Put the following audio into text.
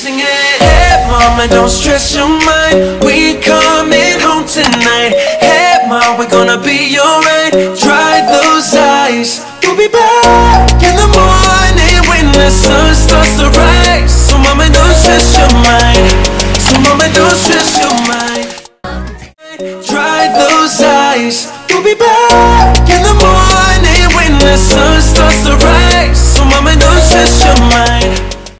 singing. Hey, mama, don't stress your mind. We coming home tonight. Hey, mom, we're gonna be alright. Dry those eyes. We'll be back in the morning when the sun starts to rise. So, mama, don't stress your mind. So, mama, don't stress your mind. Dry those eyes. We'll be back